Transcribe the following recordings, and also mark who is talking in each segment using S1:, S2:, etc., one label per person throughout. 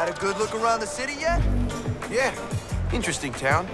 S1: Had a good look around the city yet?
S2: Yeah, interesting town.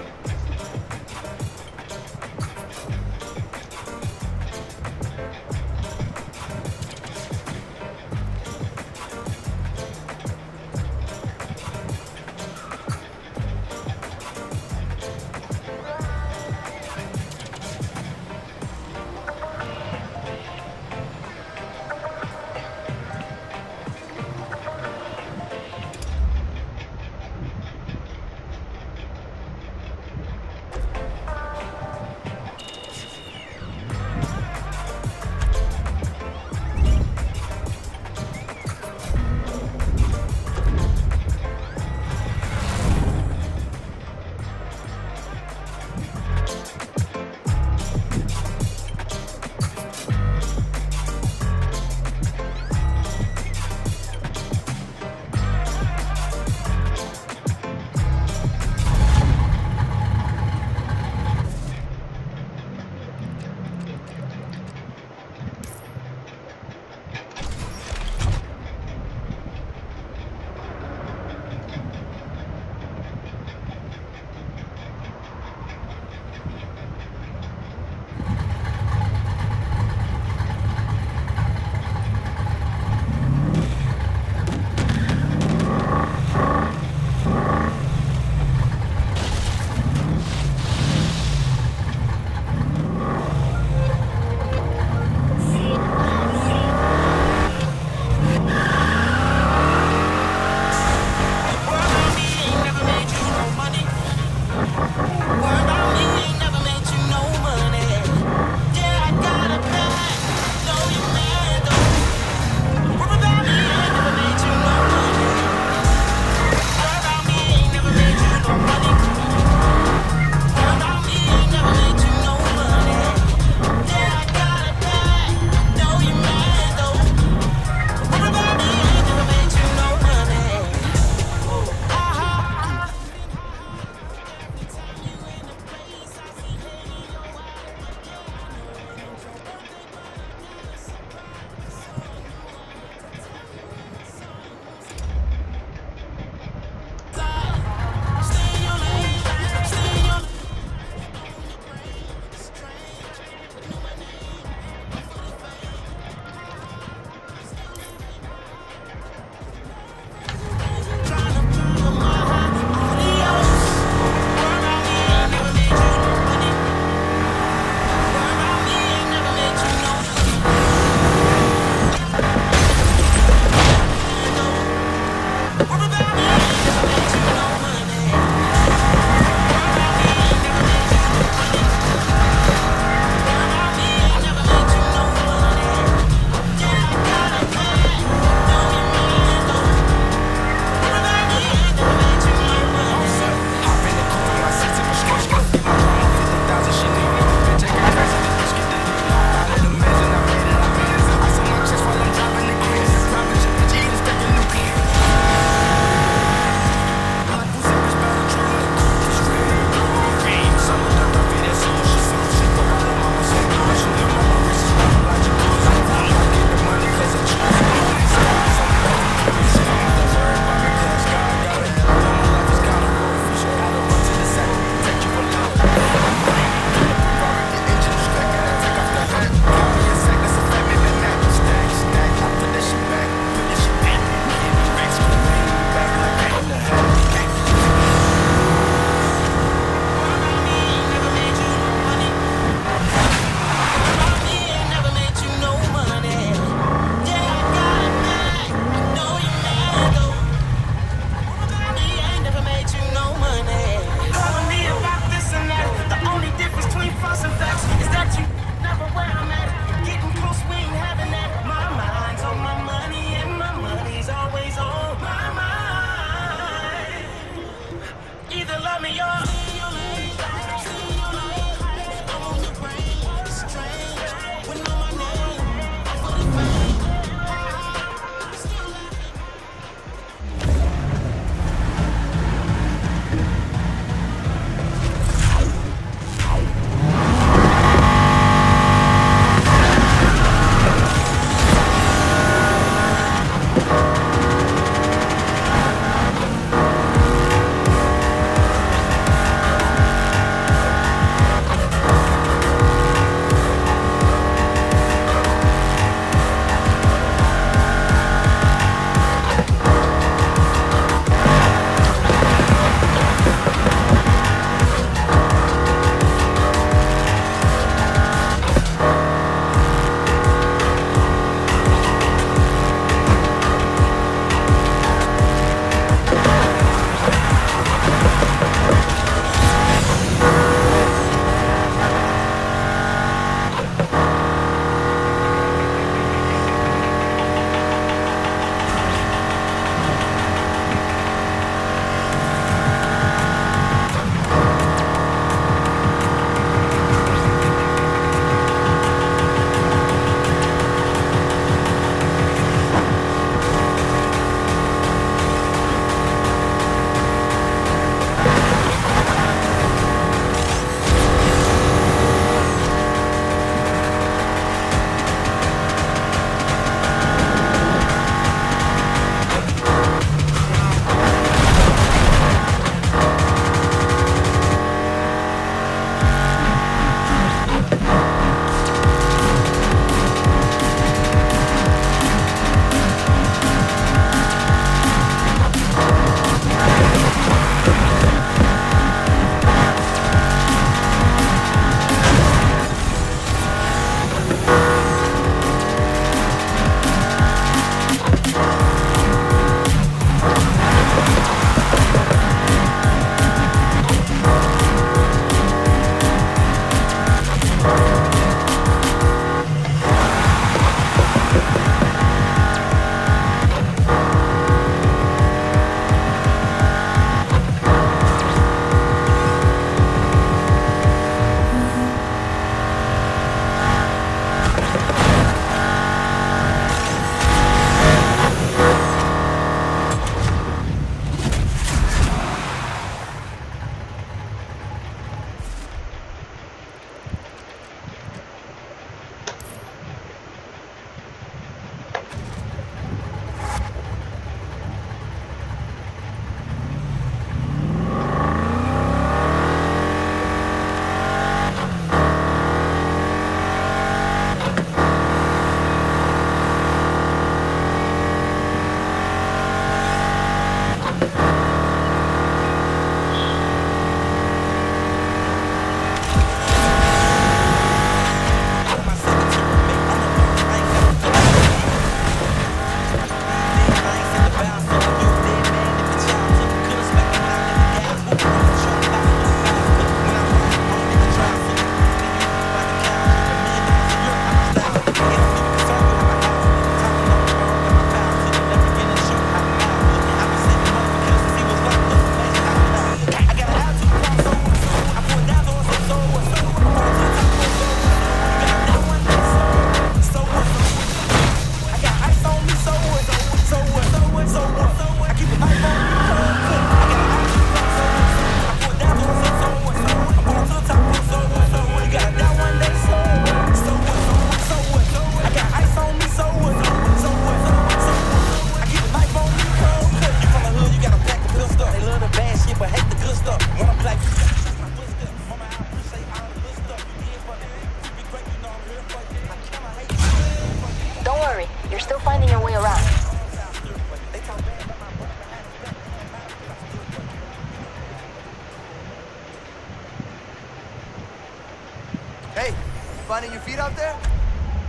S3: finding your
S4: feet out there?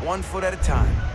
S1: One foot at a time.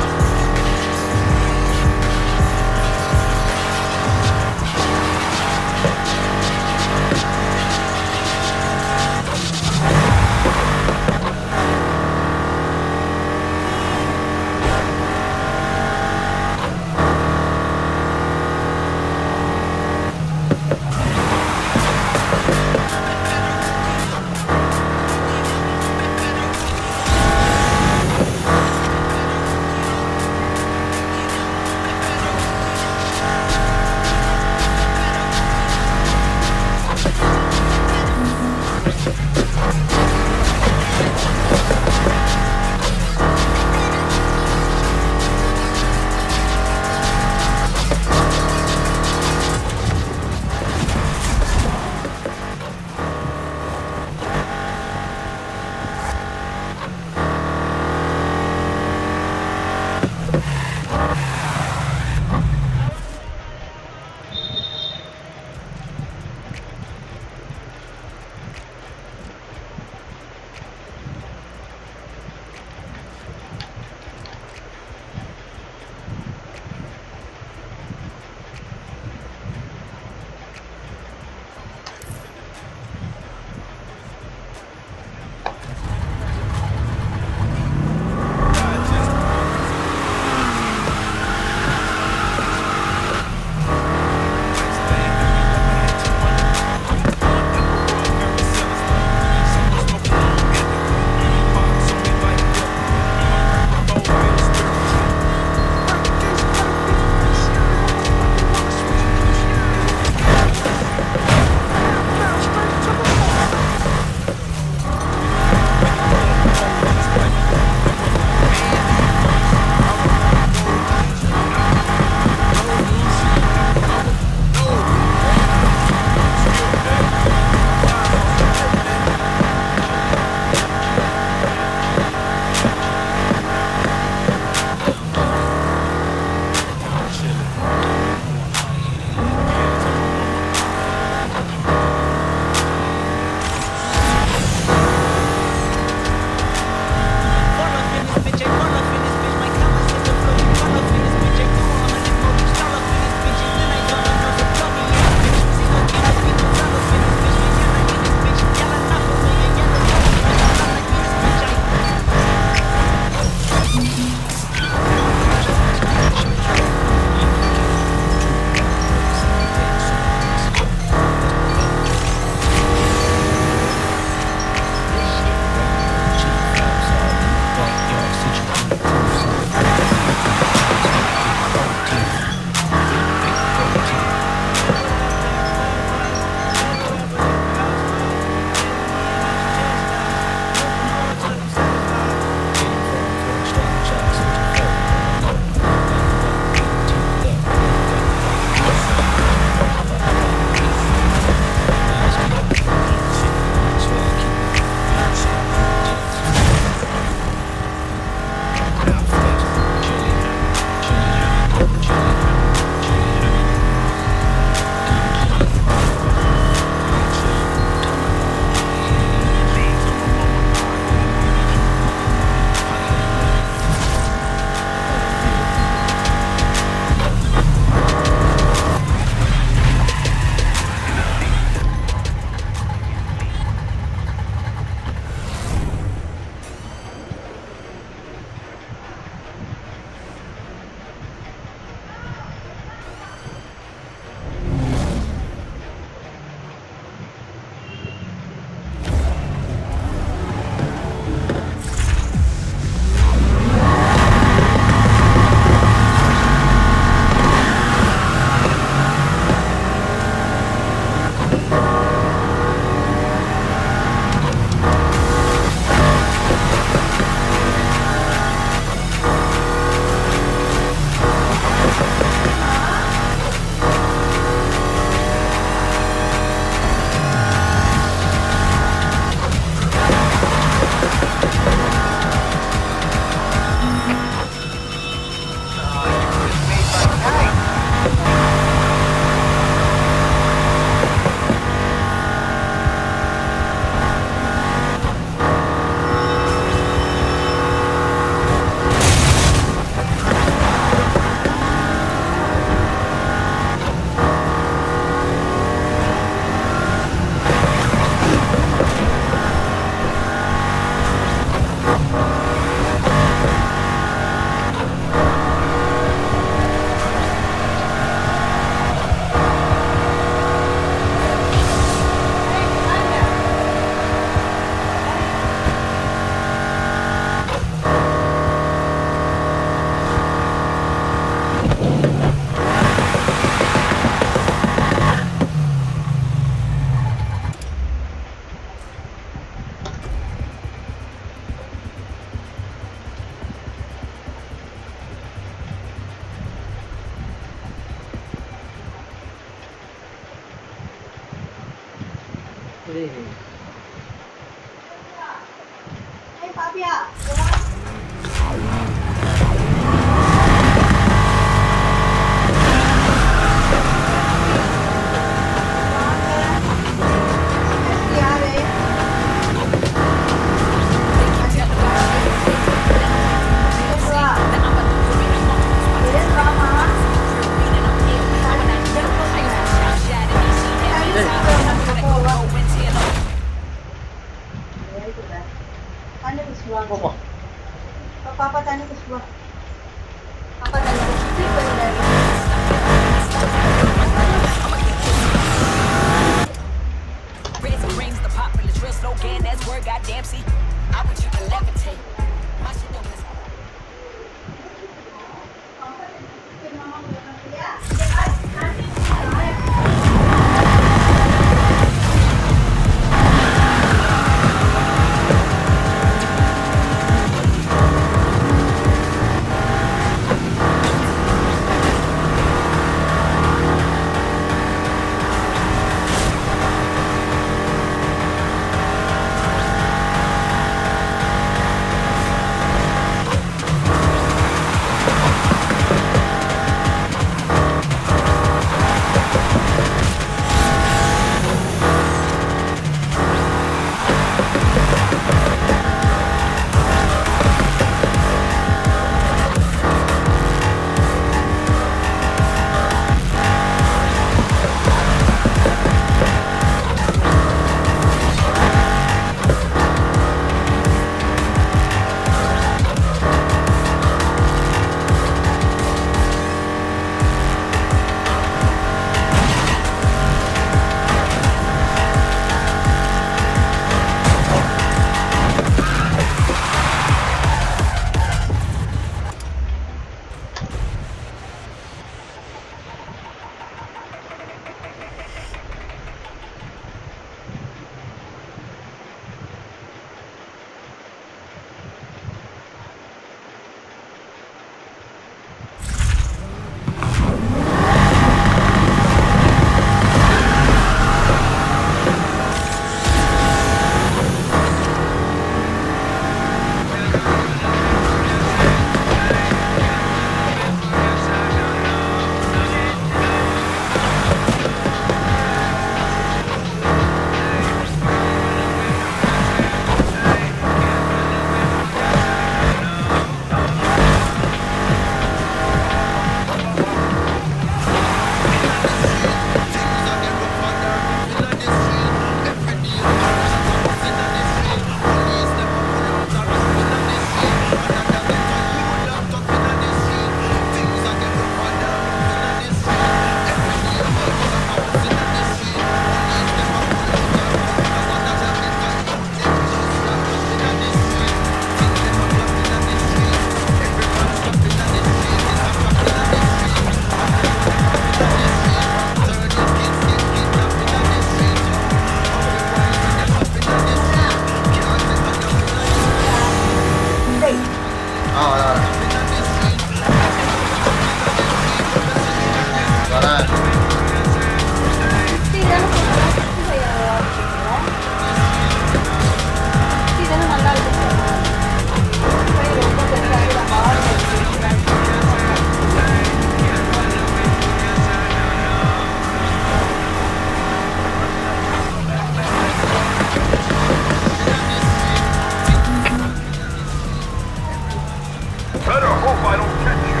S5: Better hope I don't catch you.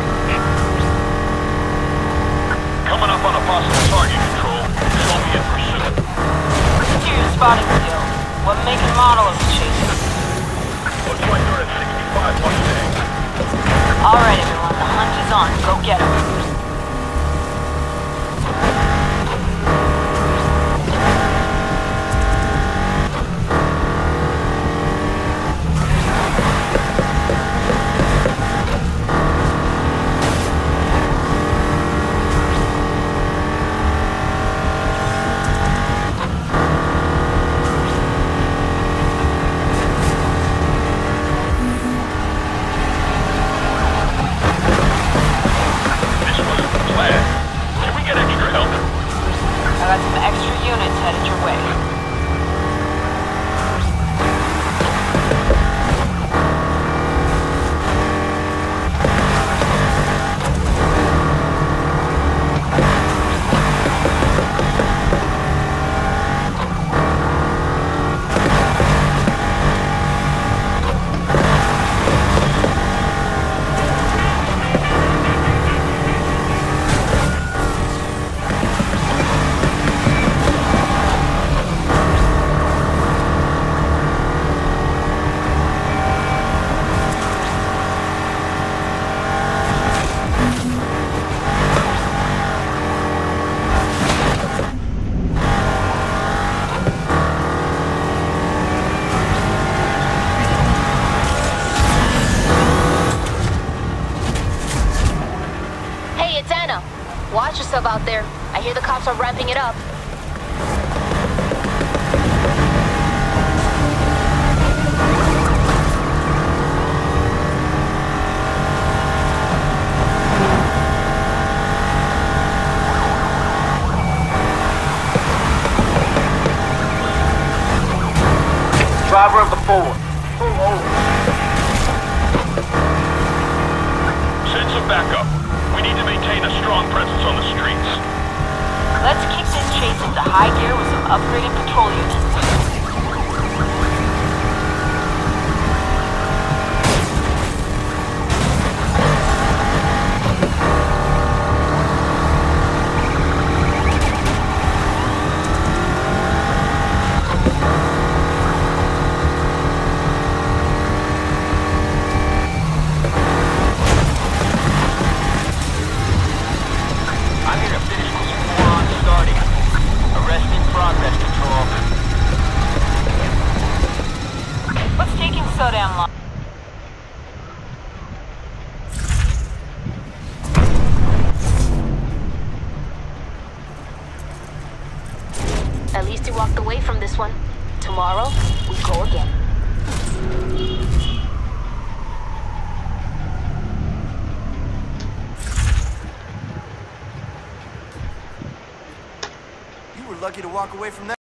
S5: Coming up on a possible target control. In pursuit.
S6: Your spotting skill. What make and model is chasing?
S5: Looks like they're at 65 Mustang.
S6: Alright everyone, the hunt is on. Go get him.
S5: backup. We need to maintain a strong presence on the streets.
S6: Let's keep this chase into high gear with some upgraded patrol units.
S1: away from that.